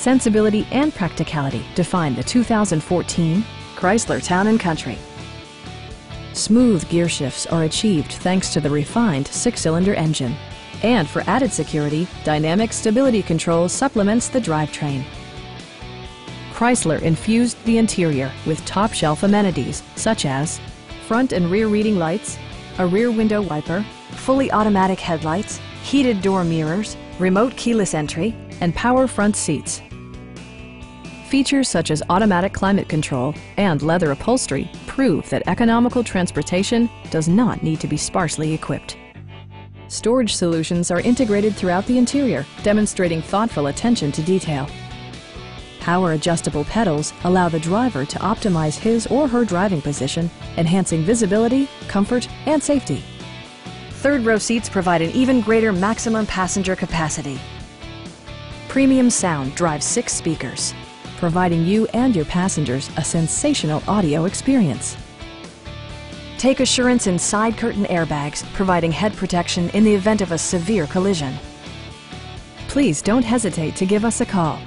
sensibility, and practicality define the 2014 Chrysler Town & Country. Smooth gear shifts are achieved thanks to the refined six-cylinder engine. And for added security, Dynamic Stability Control supplements the drivetrain. Chrysler infused the interior with top-shelf amenities such as front and rear reading lights, a rear window wiper, fully automatic headlights, heated door mirrors, remote keyless entry, and power front seats. Features such as automatic climate control and leather upholstery prove that economical transportation does not need to be sparsely equipped. Storage solutions are integrated throughout the interior, demonstrating thoughtful attention to detail. Power adjustable pedals allow the driver to optimize his or her driving position, enhancing visibility, comfort, and safety. Third row seats provide an even greater maximum passenger capacity. Premium sound drives six speakers, providing you and your passengers a sensational audio experience. Take assurance in side curtain airbags, providing head protection in the event of a severe collision. Please don't hesitate to give us a call